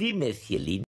Dime, cielín.